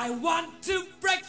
I want to break.